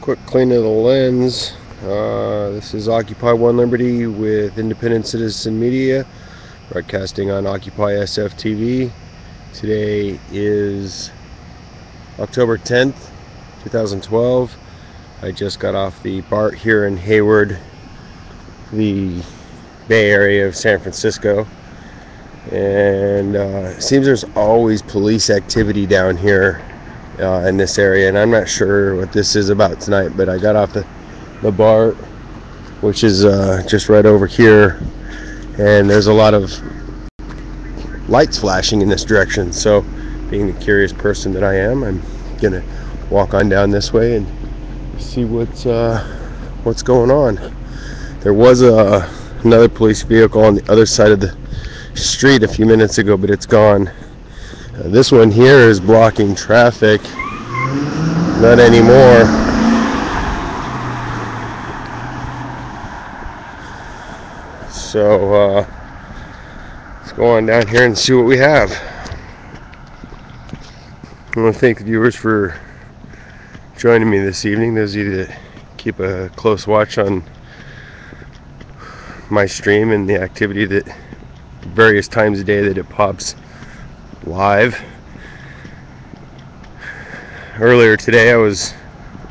Quick clean of the lens. Uh, this is Occupy One Liberty with Independent Citizen Media, broadcasting on Occupy SF TV. Today is October 10th, 2012. I just got off the BART here in Hayward, the Bay Area of San Francisco. And uh, it seems there's always police activity down here uh, in this area, and I'm not sure what this is about tonight, but I got off the, the BART, which is uh, just right over here, and there's a lot of lights flashing in this direction. So, being the curious person that I am, I'm gonna walk on down this way and see what's uh, what's going on. There was a another police vehicle on the other side of the street a few minutes ago, but it's gone. Uh, this one here is blocking traffic. Not anymore. So uh, let's go on down here and see what we have. I want to thank the viewers for joining me this evening. Those of you that keep a close watch on my stream and the activity that various times a day that it pops live. Earlier today, I was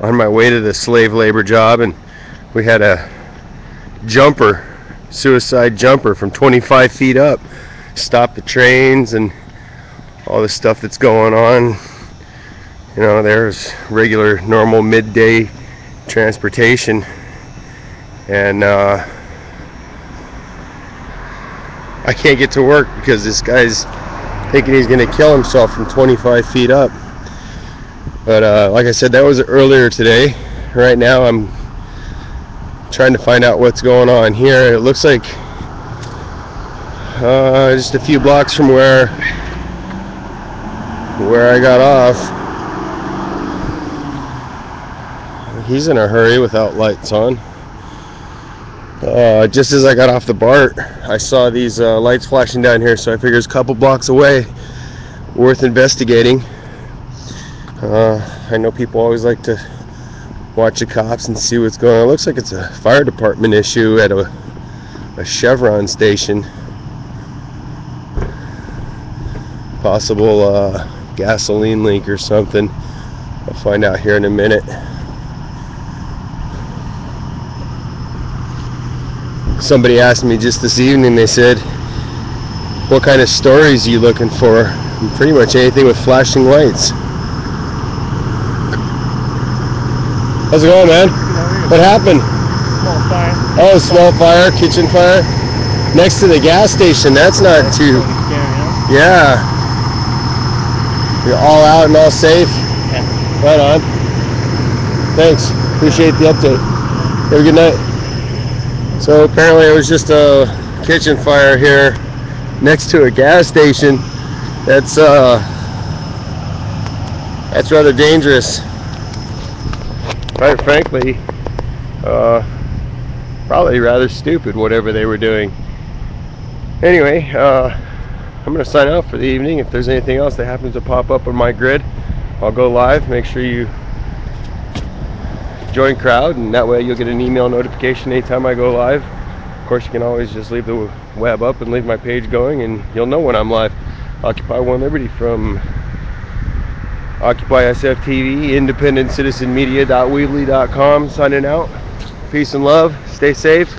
on my way to the slave labor job, and we had a jumper, suicide jumper from 25 feet up, stop the trains and all the stuff that's going on. You know there's regular normal midday transportation. And uh, I can't get to work because this guy's thinking he's gonna kill himself from 25 feet up. But uh, like I said that was earlier today. Right now I'm trying to find out what's going on here. It looks like uh, just a few blocks from where where I got off. He's in a hurry without lights on. Uh, just as I got off the BART, I saw these uh, lights flashing down here, so I figured it's a couple blocks away, worth investigating. Uh, I know people always like to watch the cops and see what's going on. It looks like it's a fire department issue at a, a Chevron station. Possible uh, gasoline leak or something. I'll find out here in a minute. Somebody asked me just this evening they said what kind of stories are you looking for? And pretty much anything with flashing lights. How's it going man? What happened? Small fire oh small fire kitchen fire. Next to the gas station that's not too pretty scary, huh? yeah. You're all out and all safe? Yeah. right on. Thanks. Appreciate the update. Have a good night so apparently it was just a kitchen fire here next to a gas station. That's uh that's rather dangerous. Quite frankly, uh probably rather stupid whatever they were doing. Anyway, uh I'm gonna sign out for the evening. If there's anything else that happens to pop up on my grid, I'll go live. Make sure you join crowd and that way you'll get an email notification anytime I go live. Of course you can always just leave the web up and leave my page going and you'll know when I'm live. Occupy One Liberty from Occupy SF TV, independent citizen media.weebly.com signing out. Peace and love. Stay safe.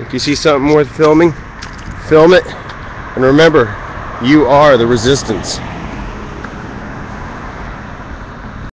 If you see something worth filming, film it. And remember, you are the resistance.